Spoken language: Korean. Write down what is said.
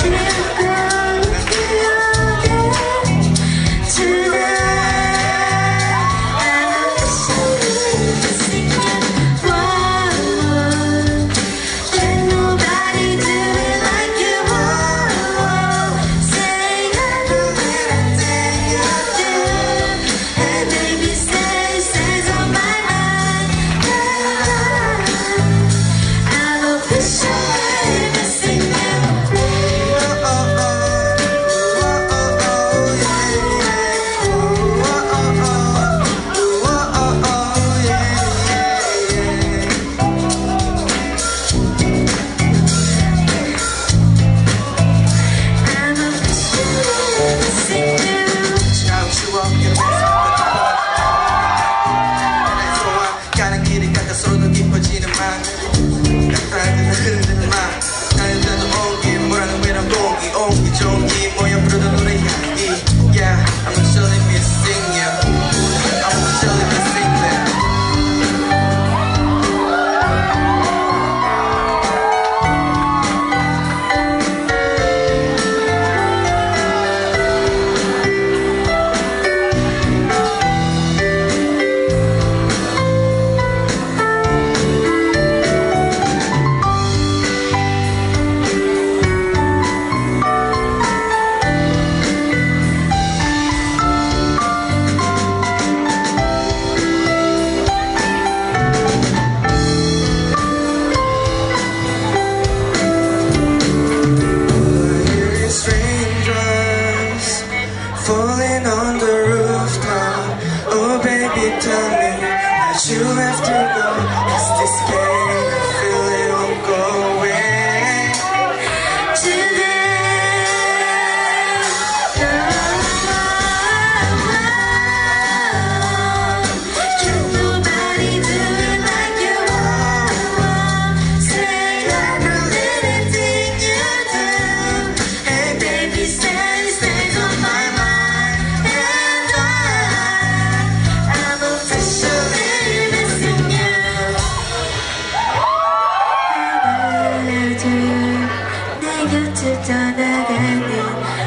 Christmas. 다시 떠나가는